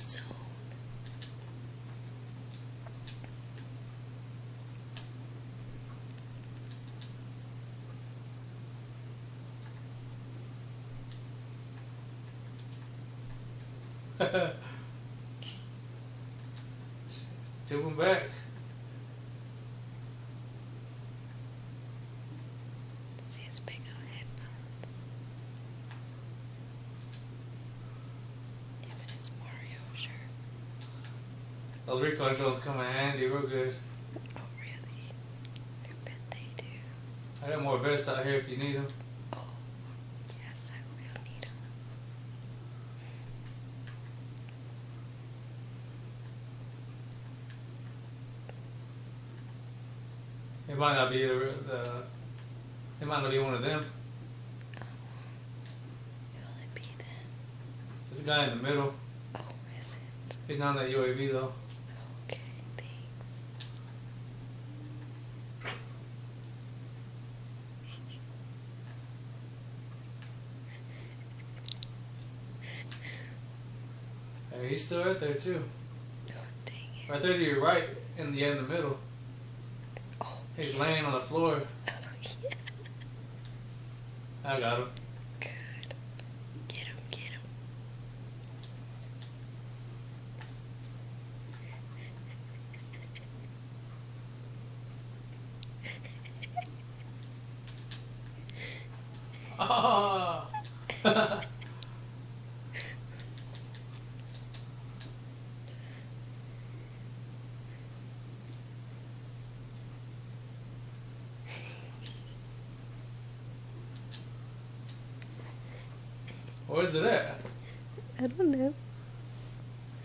zone. Take back. See it's bigger. Those recoil controls come in handy real good. Oh, really? I bet they do. I got more vests out here if you need them. Oh, yes, I will need them. It might not be the, the it might not be one of them. Who will it be then? There's a guy in the middle. Oh, is it? He's not in that UAV though. He's still right there too. Oh, dang it. Right there to your right, in the in the middle. Oh, He's laying on the floor. oh yeah. I got him. Good. Get him, get him. Oh. Where's it at? I don't know.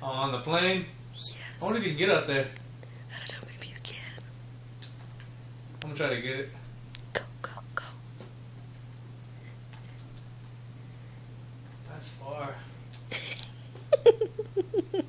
Oh, on the plane? Yes. I wonder if you can get up there. I don't know, maybe you can. I'm gonna try to get it. Go, go, go. That's far.